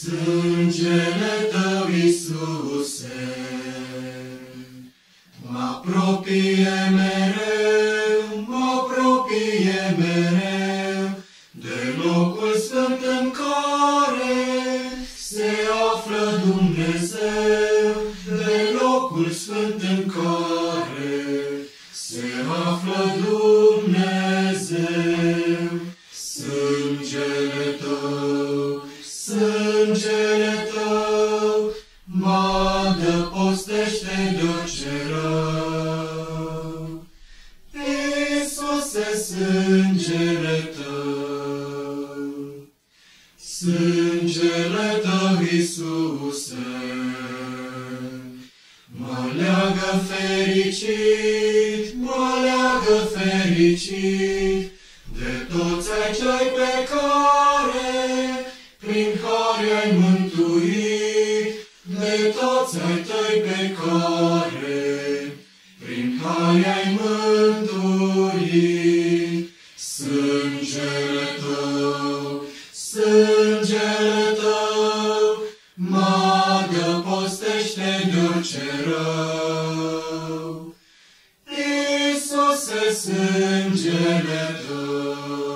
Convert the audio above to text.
Sângele Tău, Iisuse, mă apropie mereu, mă apropie mereu de locul sfânt în care se află Dumnezeu, de locul sfânt în care se află Dumnezeu. Sângele Tău, sângele Tău, mă adăpostește de orice rău. Iisuse, sângele Tău, sângele Tău, Iisuse, mă leagă fericit, mă leagă fericit de toți ai cei pe care prin care ai mântuit, de toți ai tăi pe care prin care ai mântuit. Sângele Tău, sângele Tău, mă adăpostește de orice rău. Iisuse, sângele Tău,